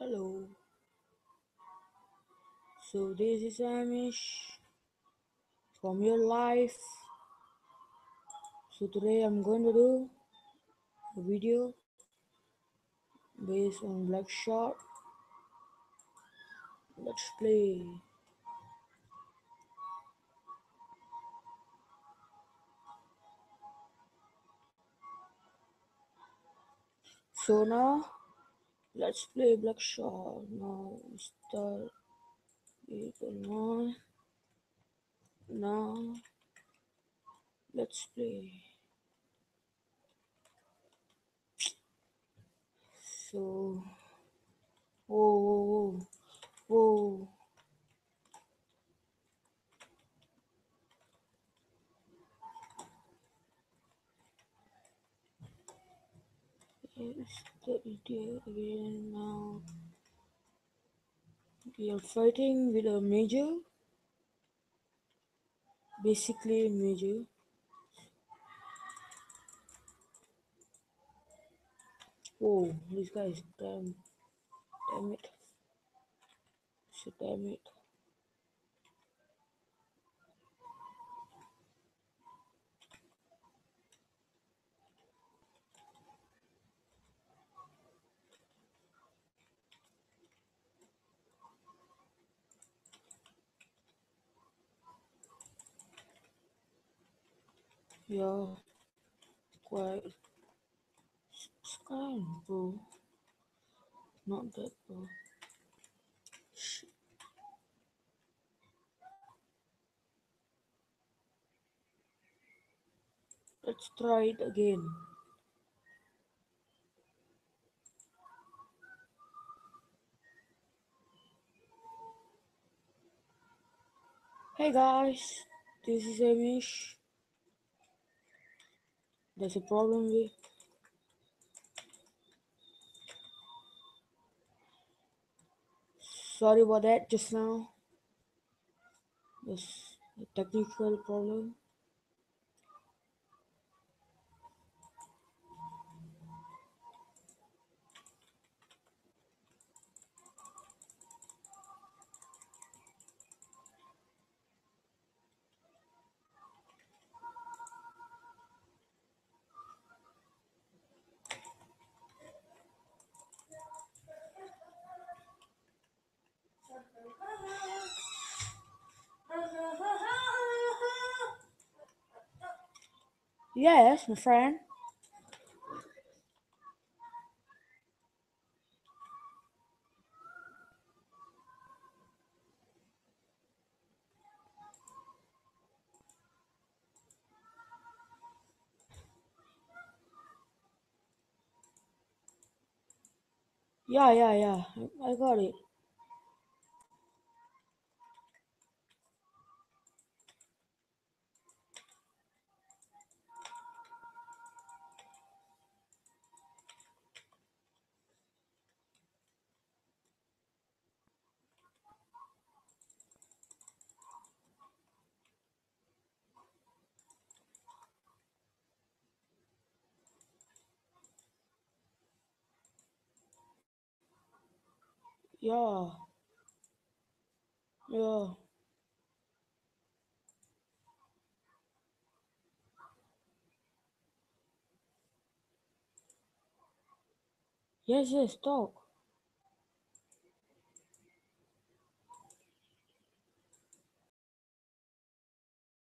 Hello. So this is Amish from your life. So today I'm going to do a video based on Blackshot. Let's play. So now let's play Black Blackshot. Now we start on. Now let's play. So whoa whoa whoa whoa. It's the idiot again um, now. We are fighting with a major. Basically major. Whoa, this guy is damn damn it. So damn it. It's kind, bro. Not that bro. Let's try it again. Hey guys, this is Amish. There's a problem with sorry about that just now. A technical problem. Yes, my friend. Yeah, yeah, yeah. I got it. Yeah, yeah. Yes, yes, talk.